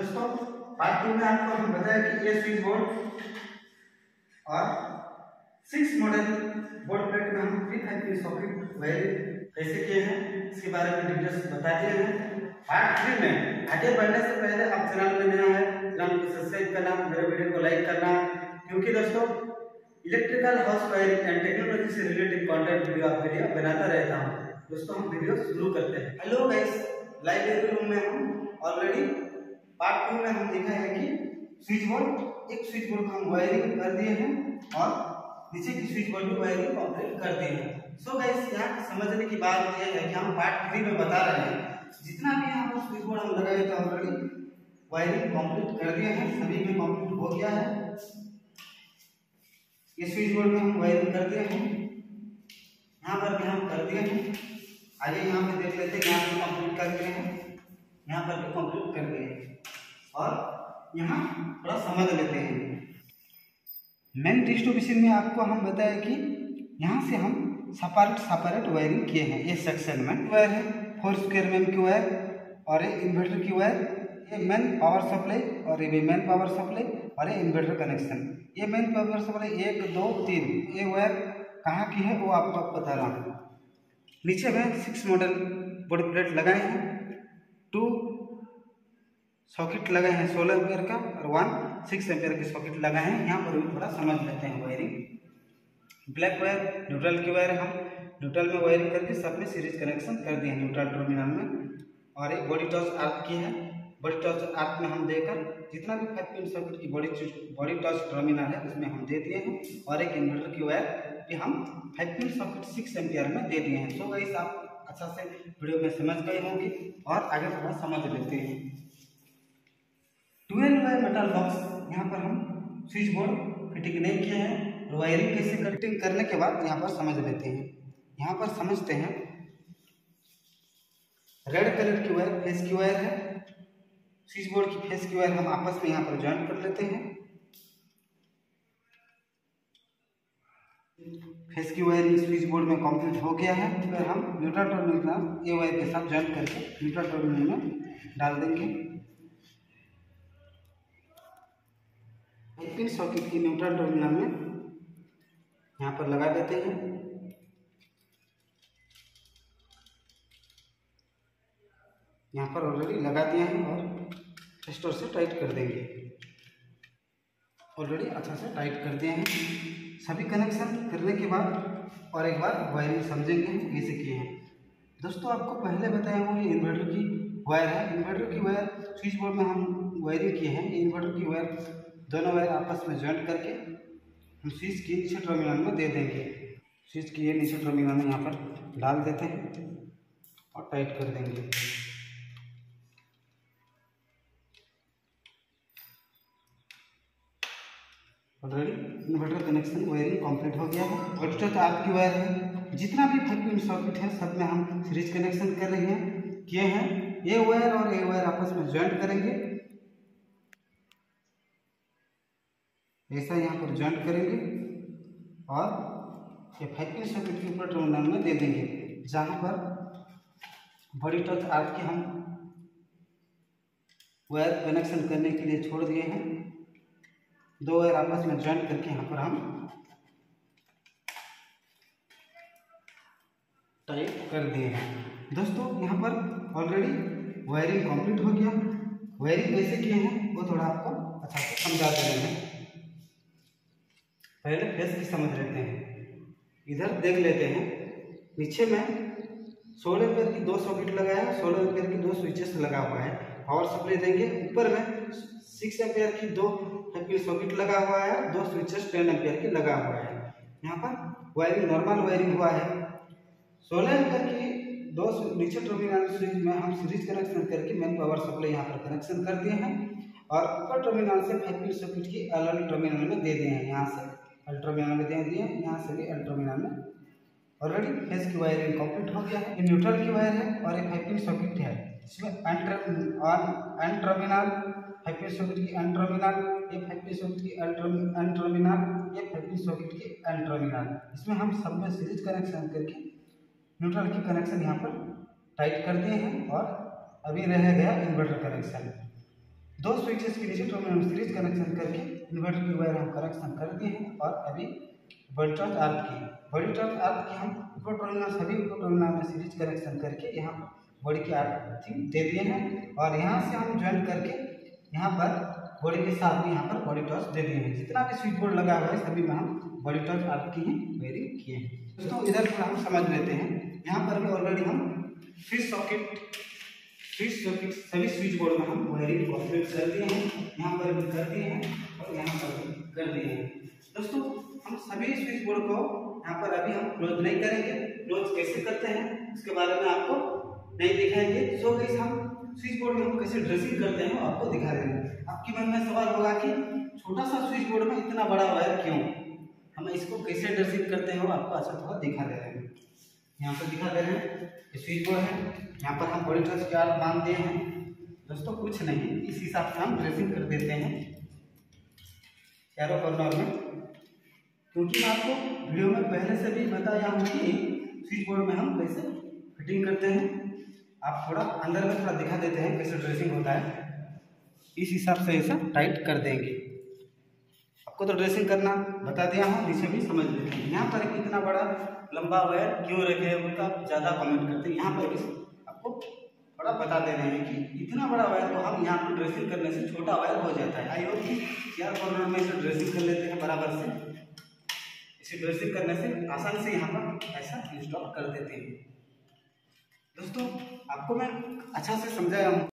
दोस्तों part two में आपको हम बताया कि ये स्विच बोर्ड और सिक्स मॉडल बोर्ड प्लेट में हम थ्री फाइव की सॉकेट वायरिंग कैसे किए हैं, इसके बारे में डिटेल्स बता दिए हैं। पार्ट थ्री में, आगे बढ़ने से पहले आप चैनल में नया है चैनल को सब्सक्राइब करना, मेरे वीडियो को लाइक करना, क्योंकि दोस्तों electrical house wiring and technology से रिलेटेड कंटेंट वीडियो आपके लिए बनाता रहता हूँ। दोस्तों, हम वीडियो शुरू करते हैं। हेलो गाइस लाइब्रेरी रूम में हम ऑलरेडी पार्ट टू में हम देखा है कि स्विच बोर्ड एक स्विच बोर्ड को हम वायरिंग कर दिए हैं और नीचे की स्विच बोर्ड भी वायरिंग कंप्लीट कर दिए हैं। सो गाइस यहाँ समझने की बात यह है कि हम पार्ट थ्री में बता रहे हैं। जितना भी यहाँ पर स्विच बोर्ड हम लगाए थे ऑलरेडी वायरिंग कंप्लीट कर दिए हैं, सभी में कंप्लीट हो गया है। ये स्विच बोर्ड में हम वायरिंग कर दिए हैं। यहाँ पर भी हम कर दिए हैं। आगे यहाँ पे देख लेते हैं यहाँ पे कंप्लीट कर दिए हैं। यहाँ पर भी कंप्लीट कर दिए हैं। और यहाँ थोड़ा समझ लेते हैं। मेन डिस्ट्रीब्यूशन में आपको हम बताए कि यहाँ से हम सपारेट सपारेट वायरिंग किए हैं। ये सेक्शन में वायर है फोर स्क्वायर मैम की वायर और ये इन्वर्टर की वायर ये मेन पावर सप्लाई और ये भी मेन पावर सप्लाई और ये इन्वर्टर कनेक्शन ये मेन पावर सप्लाई एक, दो, तीन। ये वायर कहाँ की है वो आपको बता रहा हूँ। नीचे में सिक्स मॉडल बोर्ड प्लेट लगाए हैं। टू सॉकेट लगाए हैं सोलह एम्पियर का और वन सिक्स एम्पियर के सॉकेट लगाए हैं। यहाँ पर भी थोड़ा समझ लेते हैं वायरिंग ब्लैक वायर न्यूट्रल की वायर हम न्यूट्रल में वायरिंग करके सब में सीरीज़ कनेक्शन कर दिए न्यूट्रल टर्मिनल में। और एक बॉडी टॉस आर्क की है। बॉडी टॉस आर्क में हम देकर जितना भी फाइव पिन सॉकेट की बॉडी बॉडी टॉस टर्मिनल है, उसमें हम दे दिए हैं। और एक इन्वर्टर की वायर भी हम five pin socket six ampere में दे दिए हैं। सो गाइस आप अच्छा से वीडियो में समझ गए होंगे और आगे थोड़ा समझ लेते हैं। ट्वेल्व मेटल बॉक्स यहाँ पर हम स्विच बोर्ड फिटिंग नहीं किए हैं वायरिंग कैसे कटिंग करने के बाद यहाँ पर समझ लेते हैं। यहाँ पर समझते हैं रेड कलर की वायर फेस की वायर है। स्विच बोर्ड की फेस की वायर हम आपस में यहाँ पर ज्वाइन कर लेते हैं। फेस की वायर स्विच बोर्ड में कंप्लीट हो गया है, फिर हम न्यूट्रल टर्मिनल ये वायर के साथ ज्वाइन करके न्यूट्रल टर्मिनल में डाल देंगे। पिन सॉकेट की न्यूट्रल टर्मिनल में। यहाँ पर लगा देते हैं। यहाँ पर ऑलरेडी लगा दिए हैं और स्टोर से टाइट कर देंगे। ऑलरेडी अच्छा से टाइट कर दिए हैं। सभी कनेक्शन करने के बाद और एक बार वायरिंग समझेंगे कैसे किए हैं। दोस्तों, आपको पहले बताया हूँ ये इन्वर्टर की वायर है। इन्वर्टर की वायर स्विच बोर्ड में हम वायरिंग किए हैं। इन्वर्टर की वायर दोनों वायर आपस में ज्वाइंट करके हम स्विच की नीचे टर्मिनल में दे देंगे। स्विच की ये नीचे टर्मिनल में यहाँ पर डाल देते हैं और टाइट कर देंगे। Already inverter connection wiring complete हो गया। है और तो आपकी वायर है। जितना भी पिन सॉकेट है, सब में हम सीरीज़ कनेक्शन कर रहे हैं, किए हैं। ये वायर और ये वायर आपस में ज्वाइंट करेंगे। ऐसा यहाँ पर ज्वाइंट करेंगे और ये पिन सॉकेट के ऊपर टर्मिनल में दे देंगे, जहाँ पर बड़ी टच आर्ट के हम वायर कनेक्शन करने के लिए छोड़ दिए हैं। दो वायर आपस में ज्वाइंट करके यहाँ पर हम टाइट कर दिए हैं। दोस्तों, यहाँ पर ऑलरेडी वायरिंग कंप्लीट हो गया। वायरिंग कैसे किए हैं, वो थोड़ा आपको अच्छा से समझा दे रहे हैं पहले फेस की समझ लेते हैं। इधर देख लेते हैं। नीचे में सोलह पेयर की दो सॉकेट लगाया है सोलह पेयर की दो स्विचेस लगा हुआ है। पावर सप्लाई देंगे। ऊपर में सिक्स एम्पियर की दो एम्पियर सॉकेट लगा हुआ है, दो स्विचेस टेन एम्पियर की लगा हुआ है। यहाँ पर वायरिंग नॉर्मल वायरिंग हुआ है। सोलह एम्पियर की दो नीचे टर्मिनल स्विच में हम सीरीज़ कनेक्शन करके मेन पावर सप्लाई यहाँ पर कनेक्शन कर दिए हैं। और ऊपर टर्मिनल से फाइव पिन सॉकेट की अलग टर्मिनल में दे दिए हैं यहाँ से। एल में दे दिए, यहाँ से भी एल में। ऑलरेडी फेस की वायरिंग कंप्लीट हो गया है। न्यूट्रल की वायर है और एक फाइव पिन सॉकेट है। इसमें एन और N terminal five pin socket की एन टर्मिनल ये फाइव पिन सॉकेट की एन टर्मिनल ये फाइव पिन सॉकेट की एन इसमें हम सब में सीरीज़ कनेक्शन करके न्यूट्रल की कनेक्शन यहाँ पर टाइट कर दिए हैं और अभी रह गया इन्वर्टर कनेक्शन दो स्विचेस के नीचे हम सीरीज़ कनेक्शन करके इन्वर्टर की वायर हम कनेक्शन कर दिए हैं और अभी टॉर्च अर्थ की टॉर्च अर्थ की, हम टर्मिनल सभी टर्मिनल में सीरीज़ कनेक्शन करके यहाँ बॉडी की अर्थिंग दे दिए हैं और यहाँ से हम ज्वाइन करके यहाँ पर बॉडी के साथ में यहाँ पर बॉडी टॉर्च दे दिए हैं। जितना भी स्विच बोर्ड लगा हुआ है, सभी में हम बॉडी टॉर्च अर्थ की ही वेयरिंग किए हैं। दोस्तों, इधर पर हम समझ लेते हैं। यहाँ पर भी ऑलरेडी हम फ्रिज सॉकेट सॉकेट सभी स्विच बोर्ड में हम वायरिंग कंप्लीट कर दिए हैं। यहाँ पर भी कर दिए हैं। यहाँ पर कर दिए दोस्तों, हम सभी स्विच बोर्ड को यहाँ पर अभी हम क्लोज नहीं करेंगे। क्लोज कैसे करते हैं, उसके बारे में आपको नहीं दिखाएँगे। सो गई हम स्विच बोर्ड में हम कैसे ड्रेसिंग करते हैं आपको दिखा रहे हैं। आपके मन में सवाल होगा कि छोटा सा स्विच बोर्ड में इतना बड़ा वायर क्यों? हम इसको कैसे ड्रेसिंग करते हैं आपको अच्छा थोड़ा दिखा दे रहे हैं। यहाँ पर दिखा दे रहे हैं स्विच बोर्ड है। यहाँ पर हम बॉडी के बाँध दिए हैं? दोस्तों, कुछ नहीं। इस हिसाब से हम ड्रेसिंग कर देते हैं। चारों कॉर्नर में। क्योंकि मैं आपको वीडियो में पहले से भी बताया हूँ कि स्विच बोर्ड में हम कैसे फिटिंग करते हैं। आप थोड़ा अंदर में थोड़ा दिखा देते हैं कैसे ड्रेसिंग होता है। इस हिसाब से ऐसा टाइट कर देंगे। आपको तो ड्रेसिंग करना बता दिया हूँ, नीचे भी समझ लेते हैं। यहाँ पर इतना बड़ा, लंबा वायर क्यों रखे उनका ज़्यादा कमेंट करते हैं। यहाँ पर भी आपको थोड़ा बता दे रहे हैं कि इतना बड़ा वायर तो हम यहाँ पर ड्रेसिंग करने से छोटा वायर हो जाता है। आई होप कि चार कॉर्नर में इसे ड्रेसिंग कर लेते हैं बराबर से। इसे ड्रेसिंग करने से आसान से यहाँ पर ऐसा इंस्टॉल कर देते हैं। दोस्तों, आपको मैं अच्छा से समझाया हूँ।